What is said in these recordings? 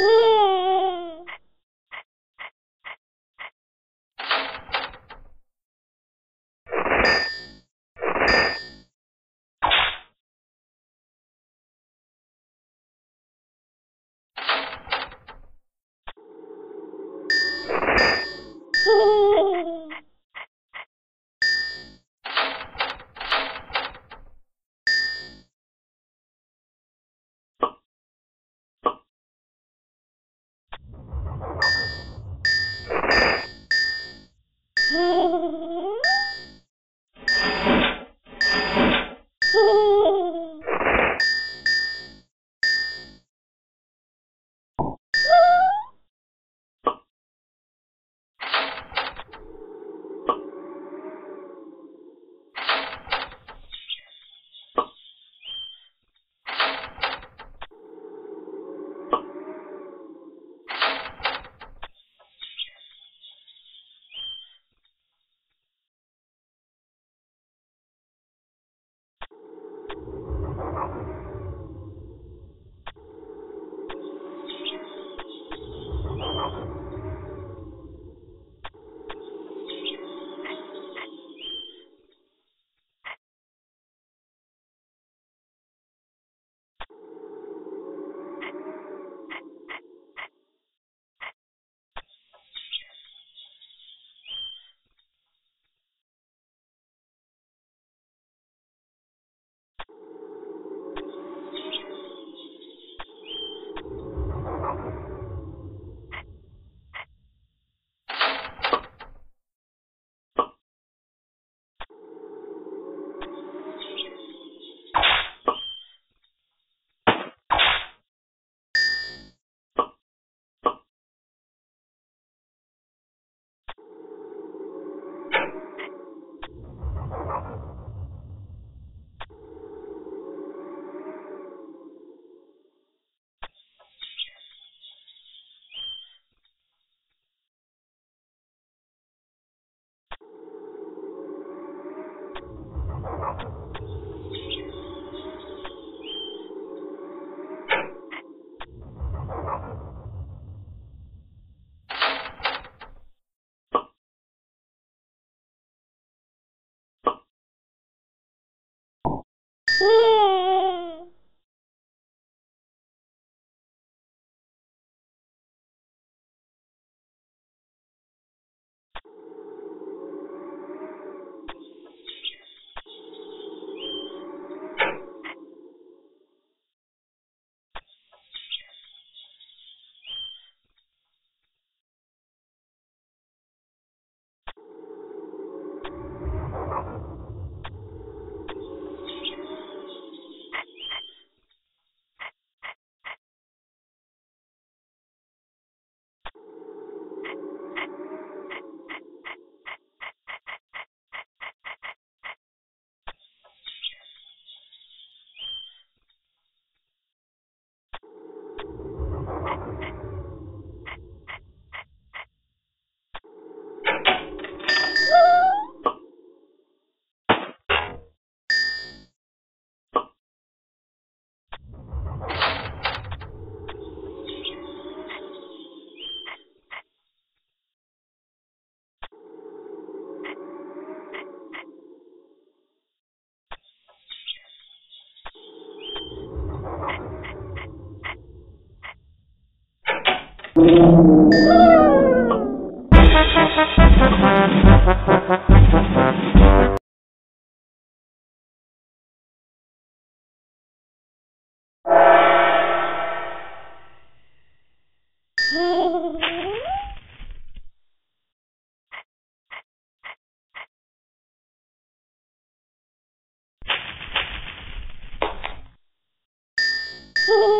耶 Woo!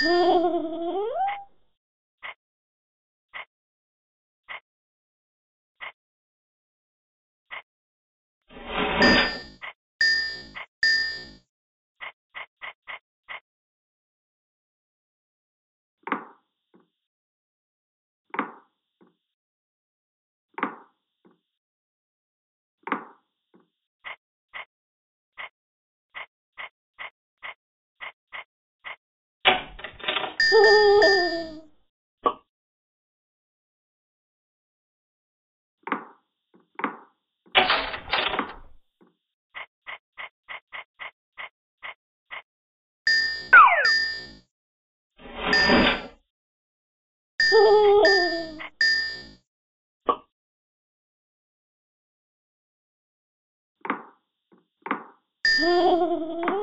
Hmm. Hehehehe